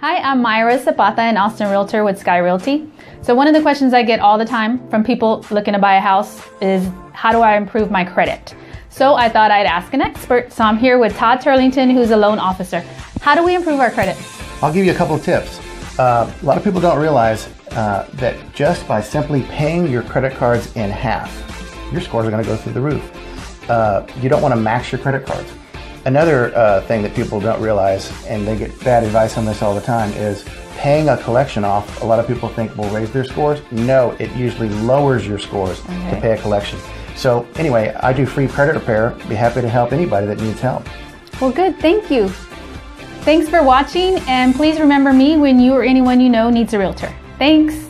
Hi, I'm Myra Zapata, an Austin realtor with Sky Realty. So, one of the questions I get all the time from people looking to buy a house is how do I improve my credit? So, I thought I'd ask an expert. So, I'm here with Todd Turlington, who's a loan officer. How do we improve our credit? I'll give you a couple of tips. Uh, a lot of people don't realize uh, that just by simply paying your credit cards in half, your scores are going to go through the roof. Uh, you don't want to max your credit cards. Another uh, thing that people don't realize, and they get bad advice on this all the time, is paying a collection off. A lot of people think will raise their scores. No, it usually lowers your scores okay. to pay a collection. So anyway, I do free credit repair. Be happy to help anybody that needs help. Well, good. Thank you. Thanks for watching, and please remember me when you or anyone you know needs a realtor. Thanks.